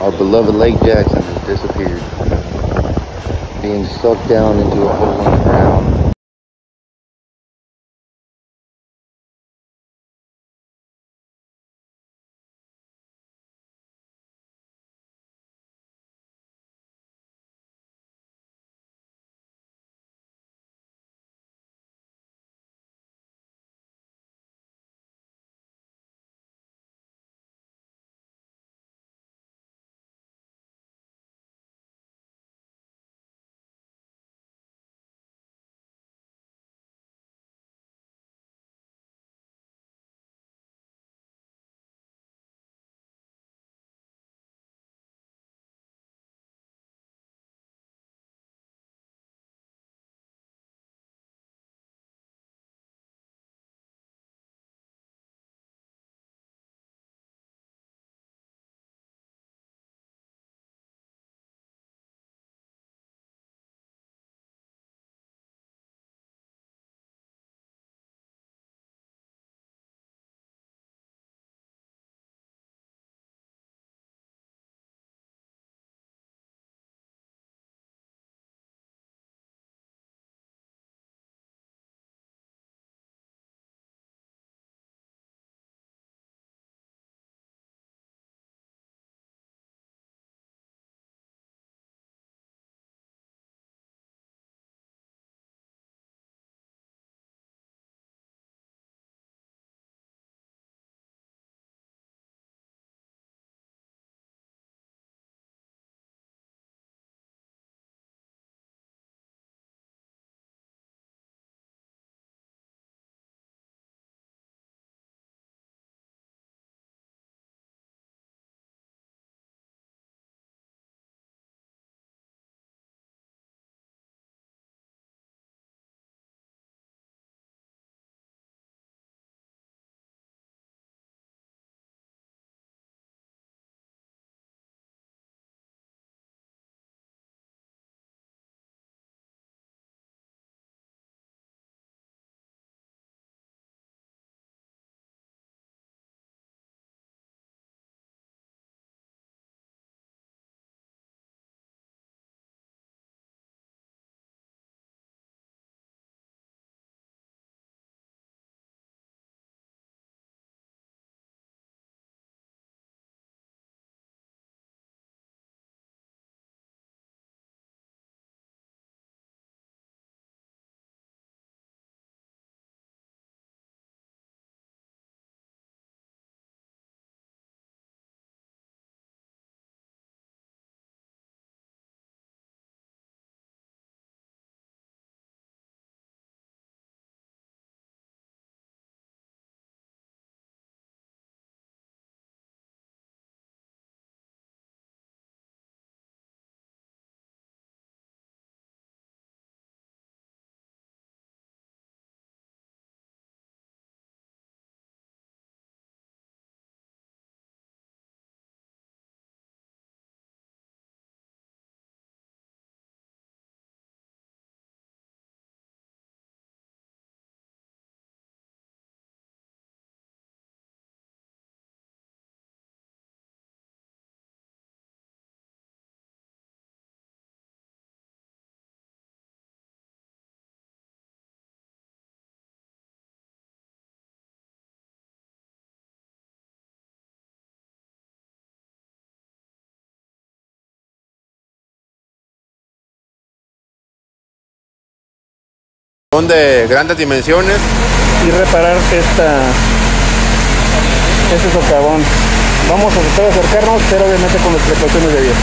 Our beloved Lake Jackson has disappeared, being sucked down into a hole in the ground. De grandes dimensiones. y reparar esta este socavón. Vamos a tratar acercarnos, pero obviamente con las precauciones de vida.